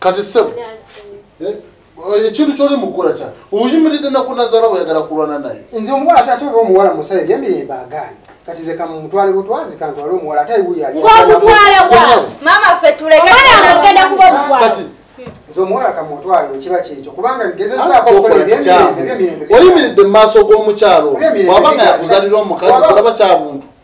kati sebo eh, ekintu kyoli mukukola kya oyimiridde nakunazala oyagala kulwana naye. Nze omuwala ate oba omuwala musale ebyemirembe agaanye kati ze kamutwale butwazi kantwale omuwala ate wuya ng'omutwala wa mama ffe tuleke omwana agenda kuba omutwala kati. Nze omuwala kamutwale wekiba kyekyo kubanga ngezezaako kyokola ebyemirembe oyimiridde mu maaso g'omukyalo. Ebyemirembe bwaba nga bigamba. yakuzalira omukazi olaba kyabuntu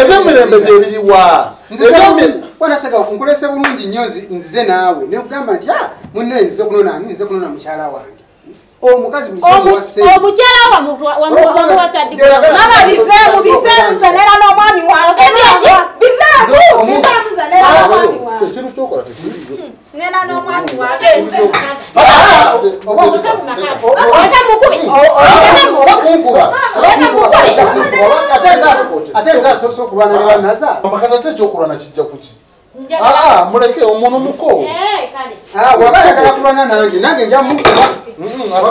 ebyemirembe byebiriwa wanasega nkulese bulungi nnyo nzi- nzize naawe. Nekugamba nti "Ah, munne nzize kunona ani nzize kunona mukyala wange. Omukyala wamuwasaddi mama biveemu biveemu zenera n'omwami wange. Biveemu biveemu zenera n'omwami wange ekintu kyokola tekiriyo ngenda n'omwami wange oba kunkuba ate nzasoose okulwana ne bannazaala muleke omuntu muko waba ayagala kulwana nange nange nja mukuba Mm, waba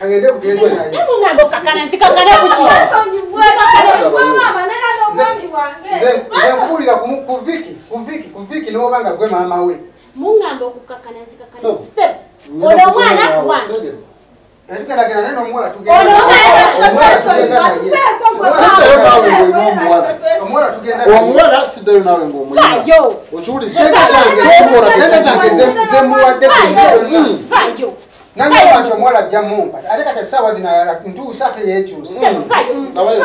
ate- ayagala kulwana nange nange nja mukuba ate okulwana nsaba yange waba ayagala kulwana nange waba ayagala kulwana nange n'omuwala nze ati nze kulwa viki kulwa viki atisi nja mukuba ate nza n'abasoose okulwana ne nazaala nza n'abasoose okulwana ne nazaala omuwala amusaba ebyambeero kati wekiba kyekyo leka ngende mugenzi naye nemunange okakana nzikakane kuki nze nze nkubuulira ku- viki ku viki ku viki n'oba nga gwe maama we muŋŋambe okukakana nzikakane So. sebo ono omwana wa etugendagenda naye n'omuwala Ono omwana omuwala tugenda naye siddayo naawe ng'olina omuwala omuwala tugenda naye omuwala siddayo naawe ng'omulina faayo okiwuliriza sente zange zemuwadde Mm. Nangamba nti omuwala ajja mumpa ate kati essaawa zino ntuusa ate yeekyusa Nabayo-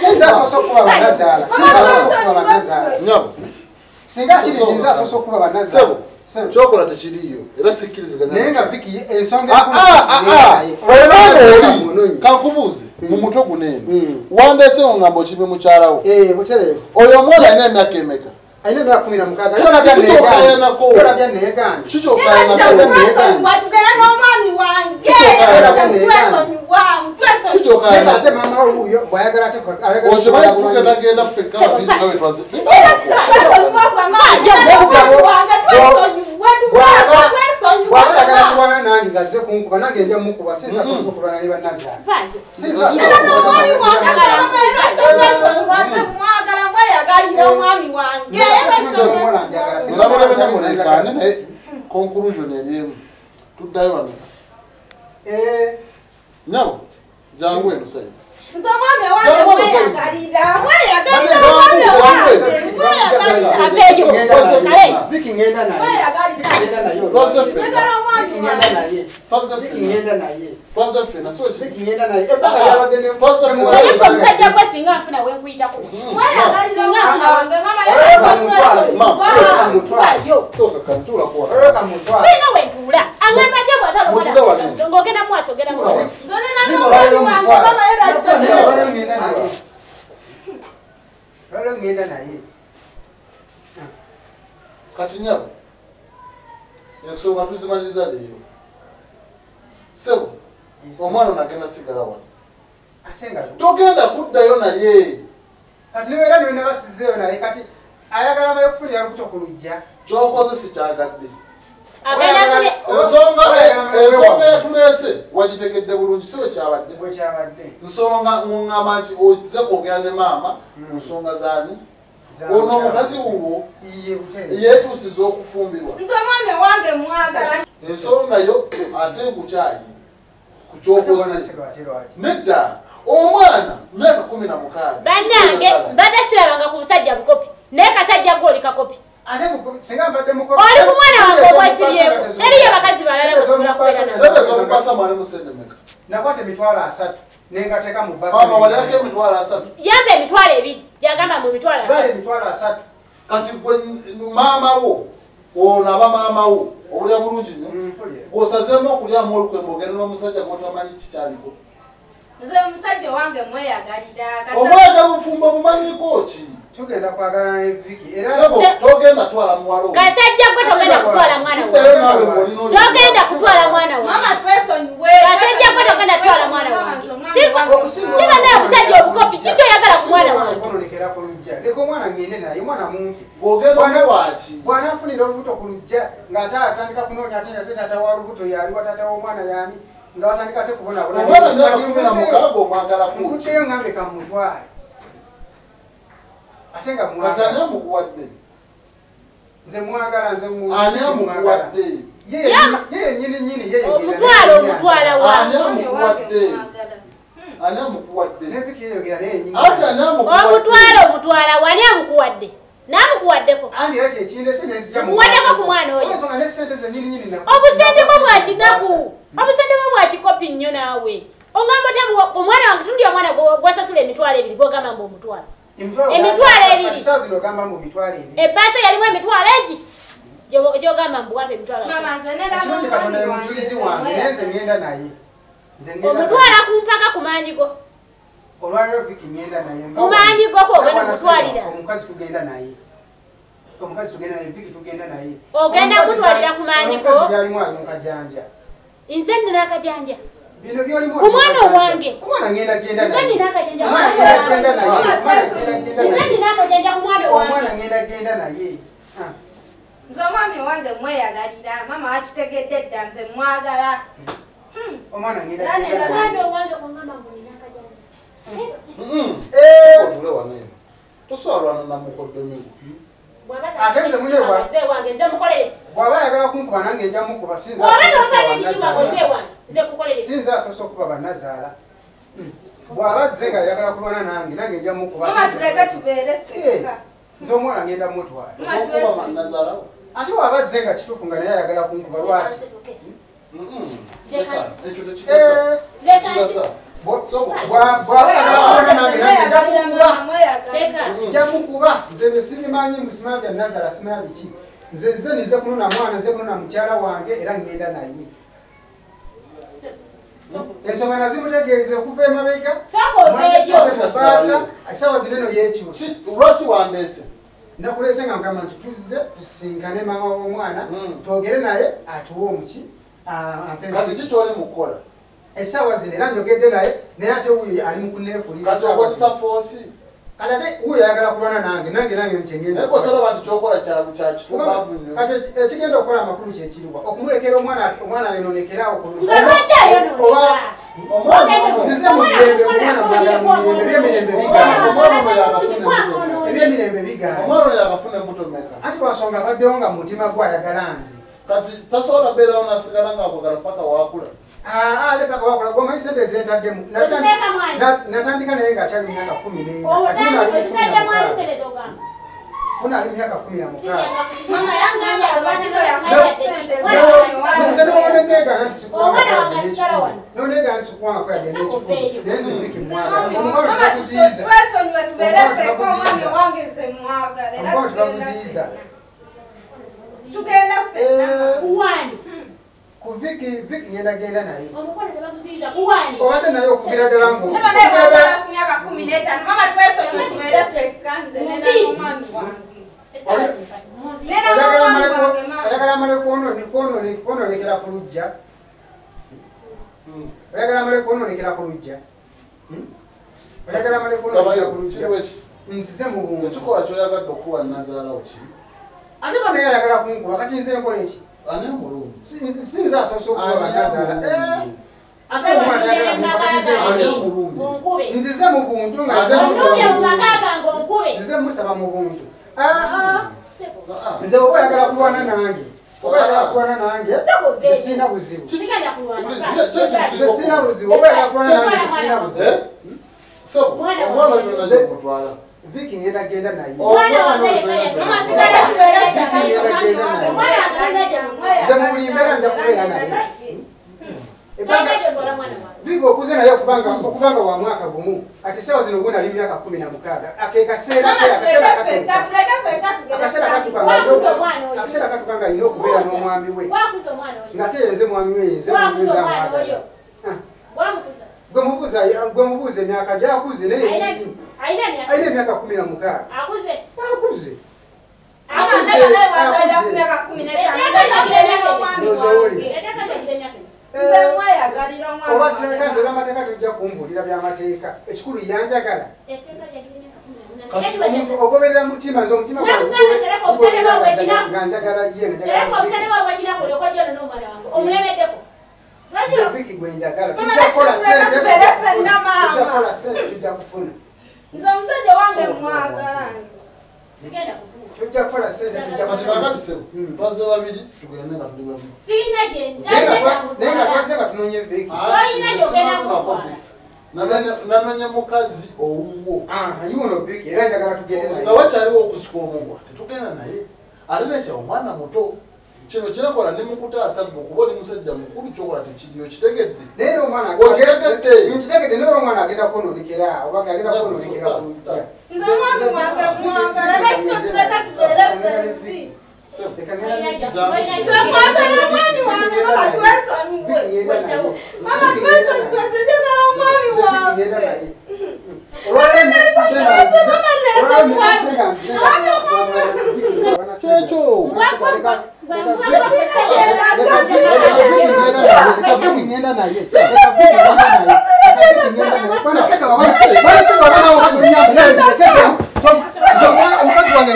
sinza asoose okuba bannazaala sinza asoose okuba bannazaala nyabo singa kiri nti nze asoose okuba bannazaala sebo Sebo. kyokola tekiriyo era sikkiriziganya naye nga viki ensonga Ah, ah, ah, ah. olanga oli? kankubuuze mu mutwe guneeno Mm. wandeesewo ngamba okime mukyalawo butereevu. Oyo omwana alina emyaka emeka alina emyaka kumi na mukaaga Kiki kyokaayanako? olabya neegaanye kikyokayana tugenda n'omwami wange kikyokayana ate maama wuuyo bwayagala ate okimanyi tugendagenda ffekka bwaba yagala kulwana nange ngazze kunkuba nange nja mukuba sinza sosa okulwana ne bannazaala sinza olabulebe nemulekaane naye conclusion eryemu tuddayo wameka. Nyabo jangu eno sayi ngenda naye ebbanga lyabadde ne naye gwe omusajja gwe singa nfuna wenkuyitako tulina wentuula aŋŋamba nje Mutuule wano. bwatalo ng'ogenda muwaaso ogenda Tuula ngenda naye lwaliro ngenda naye kati nyabo ensonga tuzimaliriza leero sebo omwana onagenda sigala wano togenda kuddayo naye kati nibeera niwe ne basizeeyo naye kati ayagala amale okufunira lukuto ku lujja kyokoze sikyagadde ensonga wagitegedde bulungi si wekyabadde nsonga ŋŋamba nti oze kwogera ne maama mu nsonga zaani ono omukazi wuwo yeetuusiza okufumbirwa. Nze mwami wange mwagala. Ensonga yo ate nkukyayi ku kyokoze. nedda omwana myaka kumi na mukaaga. Bannange mbadde sirabanga ku busajja bukopi naye kasajja gwe oli kakopi singa mbadde oli ku mwana wange obwesibyeko eriyo bakazi balala bwesobola kubeera nakwata emitwalo asatu nengateeka mu walyako emitwalo ebiri gyagamba mu mitwalo asatu kati gwe maama wo onaba maama wo obulya bulungi nnyo mpulira bw'osazeemu okulyamu olukwembe ogenda n'omusajja gwotamanyi kikyaliko nze omusajja wange mweyagalira omwagala obufumbo bumanyiiko ki tugenda kwagalana ne viki era togenda twala muwala wo kasajja gwe togenda kutwala mwana togenda kutwala mwana mama kasajja gwe togenda kutwala mwana wange. Niba naye omusajja obukopi kiki oyagala ku mwana wange? kononekera ku lujja leka omwana ngende naye mwana mumpi bw'ogenda muwaki bw'anaafunira olubuto ku lujja ng'ate atandika kunoonya ate ate taata wa lubuto yali wa taata w'omwana yaani nga batandika nkuddeyo ngambe kamutwale ate nga ani mwagala amukuwadde? Nze mwagala nze mu- ani mwagala. amukuwadde? Ye yennyini nyini ye naye omutwala ani wange amukuwadde ani amukuwadde? Ne viki yeyogera naye yennyini ati ani amukuwadde? Omutwalo omutwala wani amukuwadde? Naamukuwaddeko andi era kyekindese nenzija Muwaddeko ku mwana oyo. ensonga ne sente zennyini nyini na- obusente bwo bwa kinaku. obusente bwo bwa kikopi nnyo naawe. Ogamba otabu omwana wange tundi omwana gwasasula emitwalo ebiri gwogamba mbu omutwalo emitwalo ebiri. ebbaasa yalimu emitwalo egi? Gyogamba mbu wampa emitwalo omutwala ku mpaka ku maanyi go olwaliro viki ngenda naye. Nva Ku maanyi wano. go ko ogenda Nava kutwalira. nasema, omukazi tugenda naye. Omukazi tugenda naye viki tugenda naye. Ogenda kutwalira byali- ku maanyi go? omukazi byalimu ali mu kajanja. Nze nina akajanja bino byolimu Ku mwana owange. omwana ngenda genda nze nina akajanja omwana Omwana ngenda wange. genda naye. Omwana omwana nze nina akajanja ku mwana omwana wange. Ngenda genda naye. Ah. nze omwami wange mweyagalira mama wakitegedde dda nze mwagala. Omwana ngenda genda mwana owange kwangamba mbu nina akajanja Eh, otule waneeno toswalwana namukoddomiwo Ate nze mulewa. Wange bw'aba ayagala kunkuba nange nja mukuba sinza bw'oba asoose okuba Hmm. bw'aba azze nga ayagala kulwana nange nange nja mukuba mama tuleke tubeere ffekka Eh, nze omwana ngenda mutwala ate waba azze nga kituufu nga naye ayagala kunkuba lwaki ekyo tekigasa Leka nsi- kigasa Bwo- Sobo. bwa- bw'aba ayagala kulwana nange nange nja mweyagalira mukuba mama mweyagalira Leka. nja mukuba nze bye sibimanyi mbusima bya nazala sima biki nze nze nize kunona mwana nze kunona mukyala wange era ngenda naye ensonga nazimutegeeza okuva emabega baasa esawa zino eno yekyusa Ki- lwaki wandeese nakulese nga mugamba nti tuzze tusinkane mama w'omwana Mm. twogere naye atuwe omuki kati kikyoli mukukola essaawa zino era njogedde naye naye ate wuyo ali mu kuneefulira kati essaawa okozesa foosi kati ate wuyo ayagala kulwana nange nange nange nkyengenda naye kotolaba nti kyokola kya- kya kitumbaavu nnyo kati eki- ekigenda okukola amakulu kyekiriwa okumulekera omwana ayononekerawo nzize mu mirembe omwana mwagala mu mirembe ebyemirembe bigaana. Omwana ono yagafuna embuto mmeka ebyemirembe bigaana. Omwana ono yagafuna embuto mmeka anti lwansonga abaddewo nga mu mutima gwe ayagala nzi kati tasobola beerawo nasigala ngaakwagala paka wakula lepaka wakula gomanyi sente zentaddemu natandika naye ngaakyali myaka kumi n'ena Owo ate nani, uno ali mu kumi ozitadde na n'omwami maleko wange mama. oyagala male kwonone kwonone kwononekera ku lujja oyagala male kwononekera ku lujja Hmm? oyagala male kwononekera ku lujja nzize mu buntu. Ekikola kyoyagadde okuwa nazaalawo kiri ate ba naye ayagala kunkuba kati nze nkola eki? Ani omulungi Si- sinza asoose Onkube. nzize mu buntu nzize musaba mu buntu. Sebo. Ah, nze oba oyagala kulwana nange. Oba oyagala kulwana nange. Sirina buzibu sirina buzibu. Oba oyagala kulwana nange. Nze sirina buzibu. Omwana wange. gyona gyomutwala viki ngenda genda naye Viki nze mu buli mbeera nja kubeera naye mwana wange. viga okuze naye okuvanga wa mwaka gumu. Ati sawa zino gwe nali myaka kumi na mukaaga. Ake kaseera ke akaseera katuuka. akaseera katuuka nga alina- okubeera n'omwami we. Wakuza omwana oyo. nga te yenze mwami we yenze mwami Wakuza gwe mubuuza emyaka gyakuze naye alina emyaka kumi na mukaaga Akuze. oba teeka nze n'amateeka tojja kumbulira by'amateeka ekikulu yanjagala ogoberera mutima nze omutima nga njagala ye nga njagala viki gwe njagala. Mama, tujja kukola nashikuleka sente tujja kukola sente tujja kufuna nze omusajja wange mwagala sigenda kutuuka? tujja kukola sente tujja kati kufuna kakati sebo twazze babiri tugende nga tuli babiri Sirina gye naye nga twaze nga tunonye viki. Kutwala. nanonye mukazi owuwo yuno viki. Era njagala tugende nga wakyaliwo okusika omugwa tetugenda naye ate nekya omwana muto kino kinakola ndi mukutaasa gwe okuba oli musajja mukulu kyokola tekiriyo kitegedde. Okitegedde? naye omwana agenda kwononekera oba agenda lujja nze mwami wange mwagala lwakito tuleka tubeere ffensi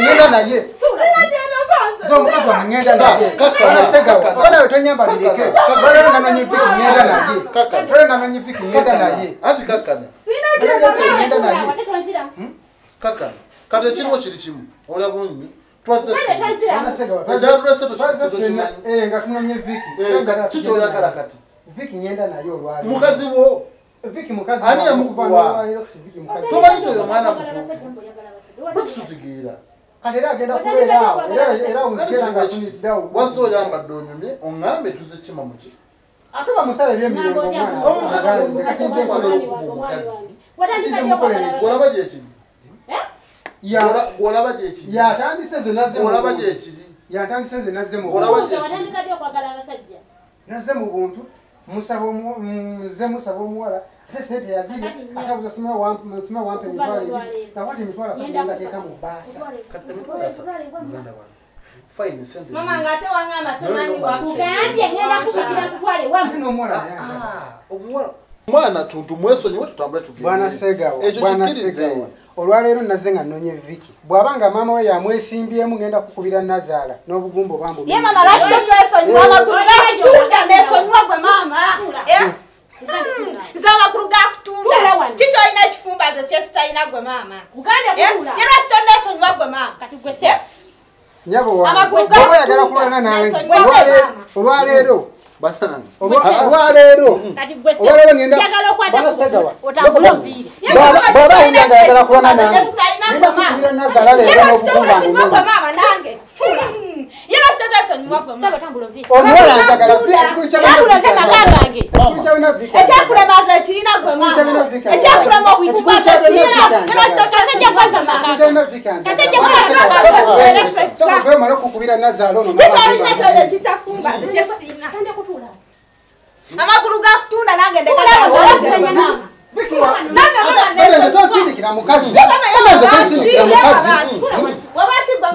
Leka kyekyo omukazi wange ngenda naye. Omukazi wange ngenda naye tonyambalireke. Olwaleero nanonye piki ngenda naye. olwaleero nanonye piki ngenda naye. anti kakkane ngenda naye. Tonziramu. kakkane kati ekiriwo kiri kimu? Olya bulungi eh, nga tunonye viki Eh, kati? Viki ngenda naye olwaleero. Mukazi wo. Viki mukazi Ani yamukuwa? tomanyi toyo mwana Oyagala muto kati era agenda kubeera awo. era era omuzikera nga tuniddawo wasi oyambadde onyumye oŋŋambe tuze kima muki ate bamusabe ebyemirembe omwana Omukazi- aganze kati nze Omukazi- nkole gwolaba gyekiri gwolaba gyekiri yatandise nze nazze mu gwolaba buntu. gyekiri yatandise nze nazze mu nazze mu buntu nze musaba omuwala ate sente yaziri ate abuza sima wampa emitwalo ebiri. nakwata emitwalo asatu nengateeka mu bbaasa. Mama ng'ate wangamba tomanyi waffe kugambye ngenda kukugira kutwale ate wamu omuwala omwana tumwesonyiwe tutambule tugende. bwana segawa Ekyo bwana kikkirize. segawa olwaleero nazze nga nnonye viki bw'aba nga maama we yamwesimbyemu ngenda kukubira nazaala n'obugumba bambubi ye mama lwaki totwesonyiwa amagulu gakutunda nesonyiwa gwe maama? Eh? nze amagulu gakutunda kiki olina ekifumbaze kyesitalina gwe maama? Kugambye Eh? kutula. Ye lwaki tonesonyiwa gwe maama? Nyabo wange oba oyagala kulwana nange olwaleero Olwaleero olwaleero kulwana nange kukubira leero. N'obugumba ekyakulemaza ekirina amagulu gakutunda nange Nze tonsindikira mukazi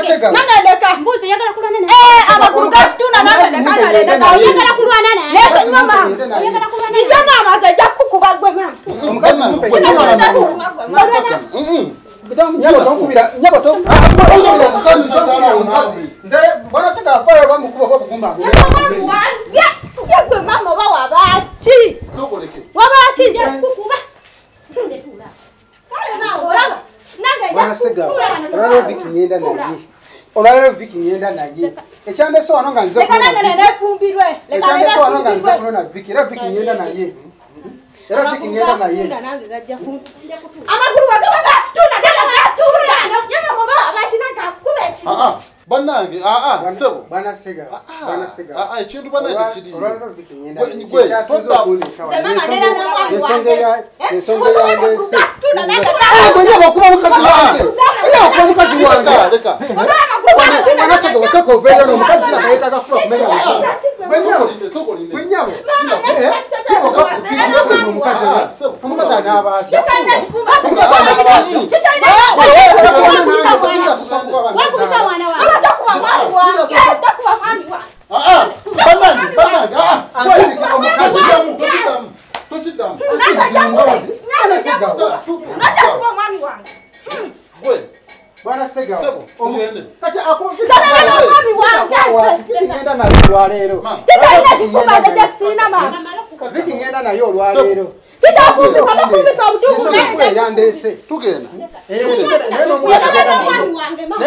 nja kukulaba. bana sega omulala bana sega linako olwala viki ngenda naye mbuzi oyagala kulwana amagulu gakutunda nange oyagala kulwana nesonyiwa maama ize maama ze jakukuba gwe maama omukazi kumpe Tasonyiwa gwe maama nyabo tonkubira nyabo tonkubira mukazi tonkubira mukazi nze bwana sega akola olwa mukuba gwobugumba ye gwe maama oba wabaki sokoleke wabaki kukuba netula kale naawe olaba olwalero viki ngenda naye olwalero viki ngenda naye ekyandese wano nga nze leka nange nene efumbirwe leka nene ekyandese wano nga nze kulona viki era viki ngenda naye era viki ngenda naye amagulu wagaba eki Ah, ah, bannange aa sebo bwana sega bwana sega Ah, ah, ekintu bannange kiri. olwaliro viki ngenda Gwe- naye gwe, kyasinze todda- okuleeta wano. Sema mandela na mwami Ensonga wange. ya- Eh, ensonga muba yandeese gatunda nange mwenye bakuba mukazi wange. mwenye bakuba mukazi wange. Leka leka mwana sega waseka oveeyo nomukazi nakayetaga kuba kumenya mwenyabo sokolinde sokolinde mwenyabo Ah, omukazi sebo omukazi anaaba atya kikyalina ekifumba omukazi anaaba atya kikyalina wakubuza mwana wange takuba mwami wange takuba mwami wange Ah, ah, bannange bannange ah, ah, Ansindikira omukazi. tokiddamu tokiddamu tokiddamu natakuba mwami wange gwe bwana sega Sebo, tugende. kati Sabala mwami wange ngenda naye olwaleero. Ekifumba nze kyesiina maama viki ngenda naye olwaleero. Kitafumbisa bafumbisa obutukume yandeese tugenda. Naye.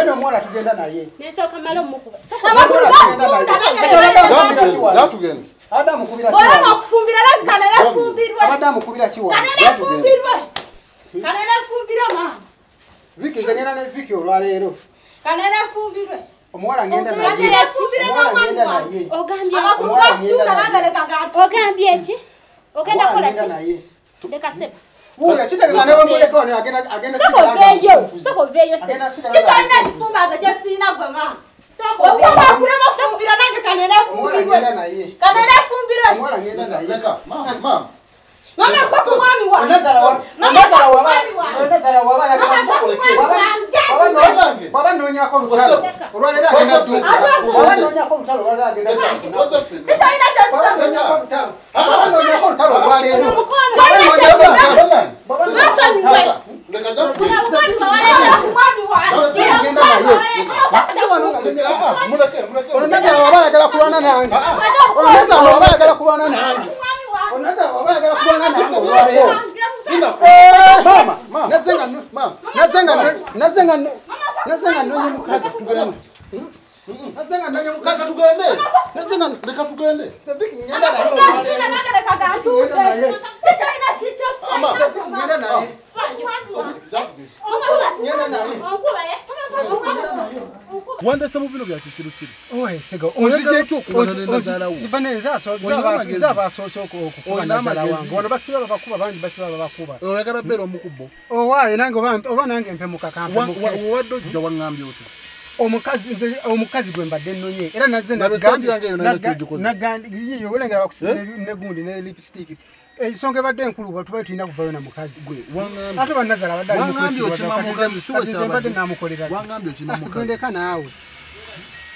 n'omwana tugenda naye. Tugenda olaba okufumbira kanene efumbirwe kanene efumbirwe maama viki nze ngenda ne viki olwaleero. Kanene efumbirwe omuwala ngenda ogambye ki? Ogenda kukola ki? leka seba kikyalina mutuuze. ekifumba nze kyesiina gwe maama? Soko okuba veeyo. bakulema ofumbira nange kanene naye. Kanene efumbirwe mama mama mama koku mwami wange Onazala wa- Mama onazala koku waba- mwami wange onazala waba yagala- Mama koku mwami waba- wange waba no- Bannange. waba noonyako olutalo Leka. olwaleero agenda dduka Leka. waba noonyako olutalo olwaleero agenda leka dduka josephine kikyalina waba kyesiina noonyako olutalo waba noonyako olutalo olwaleero Kyalina Waba kyesiina noonyako- bannange waba noonyako Basonyiwe. olutalo. leka gatugenda mwami wange Ngenda naye. Nze wano nga leka ngenda- ah, ah, muleke muleke Onazala waba ayagala kulwana nange onazala waba ayagala kulwana nange mwami wange onazala ndanga naangaore mama nazenga mama. nazenga nazenga nazenga nonye mukhazi tukwema nazenga nonye mukhazi tukweme nazenga leka tukweme seviki ngenda nayo ngenda naye ama seviki ngenda naye ngenda naye wandese mu bino bya kisirusiru oye siga Ozigye ki okubona ne nazaala wo? Olina amagezi. nzabasoose okukuba Olina nazaala amagezi. wange wano basiba babakuba bangi basiba babakuba oyagala beera omukubbo owaaye nange oba- nange mpemuka kampemuke wadde ojja waŋŋambye oti omukazi nze omukazi gwe mbadde nnonye era nazze olengera Eh? ne- lipstick. Ensonga ebadde enkulu bwe tubaye tulina kuvayo na mukazi. Ate nze- nze wekyabadde. mbadde namukolera gendeka naawe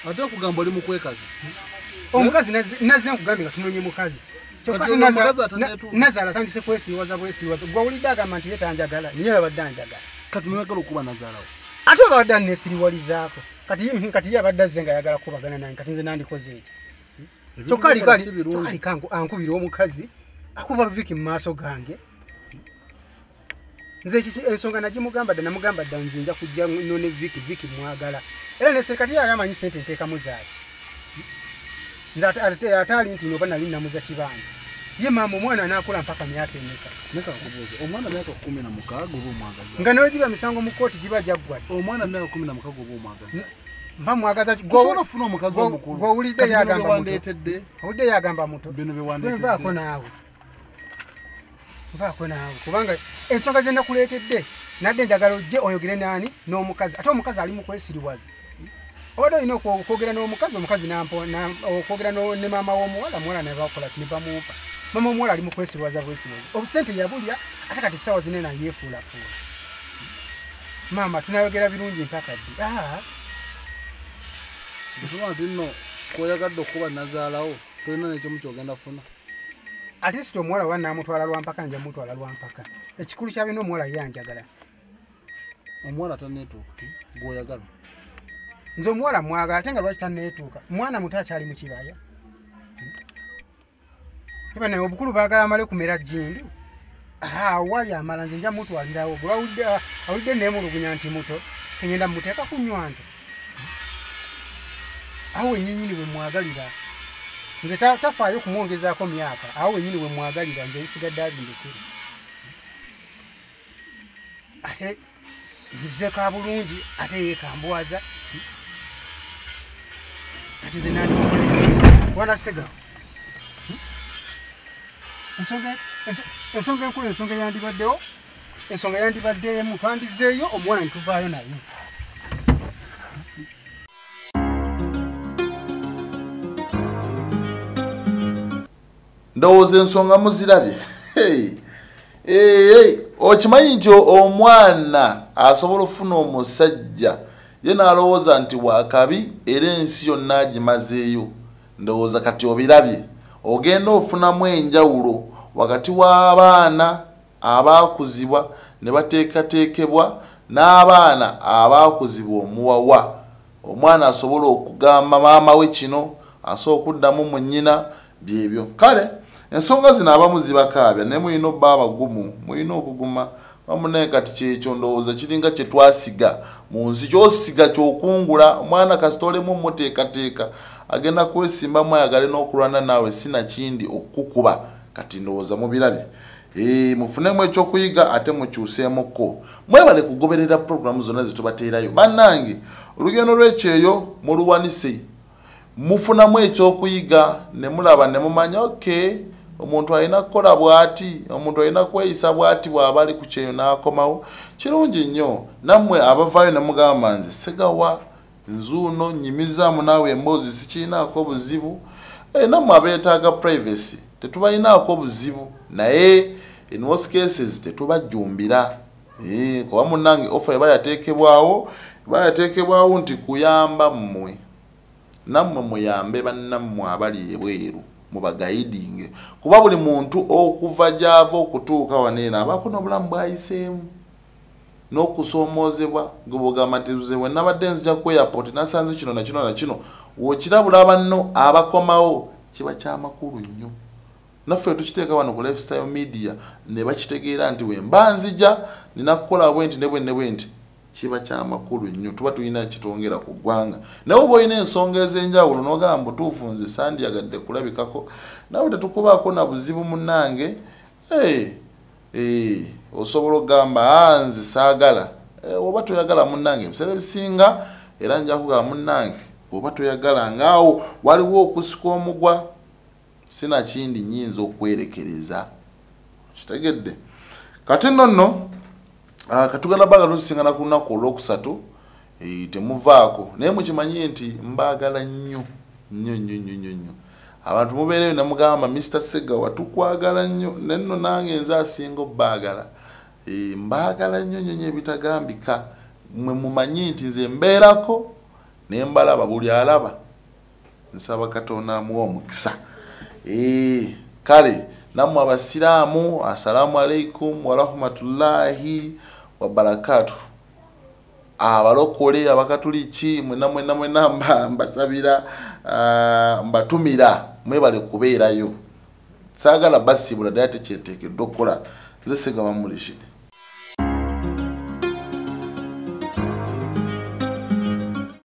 ate okugamba oli mukwekazi omukazi nazze- nkugambye nga tunonye mukazi Kyokka Kati ate ono Nazala- omukazi ataneetuuka. Na- nazala atandise kwesiiwaza bwesiiwaza. Gwawulidde agamba nti ye tanjagala niye abadde anjagala. Kati noyagala okuba nazaalawo ate oba abadde anesiriwalizaako kati ye abadde azze nga ayagala kubagana nange kati nze nandikoze eki kyokka aliko ankubira omukazi akuba viki mu maaso gange nze ensonga nagimugamba dda namugamba dda nzinja kujja none viki viki mwagala. Era nesekati ye amanyi sente nteekamu zaaki? Nze ate- ali nti noba nali namuza kibanja ye maama omwana anaakula mpaka myaka emeka neka nkubuuze omwana myaka kumi na mukaaga oba omwagaza? Nga newegiba misango mu kooti giba gyaggwadde omwana myaka kumi na mukaaga oba omwagaza? Mba mwagaza osobola ofuna omukazi omukulu. gw'owulidde bino yagamba muto. yagamba muto. Bino Gwe byewandeetedde nvaako naawe nvaako naawe kubanga ensonga ze nakuleetedde nadde njagala ojje oyogere naani n'omukazi ate omukazi ali mu kwesiriwaza obadde olina okwo- okwogera n'omukazi omukazi okwogera ne maama w'omuwala muwala nebakola ne bamuupa maama omuwala ali mu kwesiriwaza bwesiriwaza obusente yabulya ate kati essaawa zine nayeefuulafuula maama tunayogera birungi mpaka ddi? Aa nsobola nti nno kwoyagadde okuba nazaalawo tolina nekimu kyogenda funa ate siti omuwala wa namutwala lwampaka nja mutwala lwampaka ekikulu kyabina omuwala ye anjagala omuwala taneetuuka gwoyagala. Nze omuwala mwagala ate nga lwaki taneetuuka mwana muto akyali mu kibaya. Eba naye obukulu baagala amale kumera jindu aa wali amala nze nja mutwalirawo gwe awulidde awulidde neemulugunya nti muto kengenda muteeka ku nywando awo wenyinyini we mwagalira nze ta- tafaayo kumwongezaako myaka awo wenyini we mwagalira nze bisigadde abindekere ate nzize ka bulungi ate yekambwaza kati nze nandimukolera wana sega. Ensonga enso- ensonga enkulu ensonga yandibaddewo ensonga yandibadde emu twandizeeyo omuwala netuvaayo naye ndowooza ensonga muzirabye. Hey. okimanyi nti omwana asobola okufuna omusajja ye nalowooza nti wakabi era ensi yonna agimazeeyo. Ndowooza kati obirabye ogenda ofunamu enjawulo wakati w'abaana abaakuzibwa ne bateekateekebwa n'abaana abaakuzibwa omuwawa. Omwana asobola okugamba maama we kino asobola okuddamu mu nnyina byebyo. Kale ensonga zino abamu zibakaabya naye mulina obba abagumu mulina okuguma bamunaye kati kyekyo ndowooza kiringa kye twasiga. Mu nsi kyosiga kyokungula omwana kasitolemu muteekateeka agenda kwesimbamu ayagale n'okulwana naawe sinakindi okukukuba. Kati ndowooza mubirabye mufunemu ekyokuyiga ate mukyuseemuko mwebale kugoberera puroguramu zonna zetubateerayo bannange olugendo lwekyeyo muluwanise mufunamu ekyokuyiga ne mulaba ne mumanya okay omuntu alina kukola bw'ati omuntu alina kweyisa bw'ati bw'aba ali ku kyeyo n'akomawo kirungi nnyo. Nammwe abavaayo ne mugamba nze segawa nzuuno nyimizaamu naawe emboozi sikiinaako buzibu Eh, nammwe abeetaaga privacy tetubalinaako buzibu naye in most cases tetubajjumbira. Eh, kuba munnange offer eba yateekebwawo eba yateekebwawo nti kuyamba mmwe. Nammwe muyambe bannammwe abali ebweru mubagayidinge kuba buli muntu okuva gyava okutuuka waneeno abaako n'obulamu bwayiseemu. N'okusoomoozebwa gebogamba nti nze bwe nabadde nzija ku airport nasanze kino nakino nakino wokirabula banno abakomawo kiba kyamakulu nnyo. Naffe tukiteeka wano ku lifestyle media ne bakitegeera nti wemba nzija nina kukola bwe nti ne bwe ne bwe nti kiba kyamakulu nnyo tuba tulina kitwongera ku ggwanga. Naye oba olina ensonga ez'enjawulo n'ogamba butuufu nze sandyagadde kulabikako nawe tetukubaako na buzibu munnange hey, hey, osobola okugamba "Ah, nze saagala. Eh, oba toyagala munnange ebiseera ebisinga era nja kugamba munnange oba toyagala ngaawo waliwo okusika omugwa sinakindi nyinza okwerekereza. Kitegedde. Kati nno nno katugenda baga tusingana ku lunaku olwokusatu eh, temuvaako. Naye mukimanyi nti mbaagala nnyo nnyo nnyo nnyo nnyo nnyo. Abantu mubeereyo nemugamba mr segawa tukwagala nnyo nenno nange nze asinga obbaagala. Eh, mbaagala nnyo nnyo nnyo ebitagambika. Mwe mumanyi nti nze mbeerako ne mbalaba buli alaba. Nsaba katonda amuwa omukisa. Eh, kale nammwe abasiraamu assalamu alaikum warahmatullahi wabarakatu abalokole abakatuliki mwena mwena mwena mba- mbasabira ah, mbatumira mwebale kubeerayo. Saagala basibula naye ate kyenteekeddwa okukola nze segaba mulishini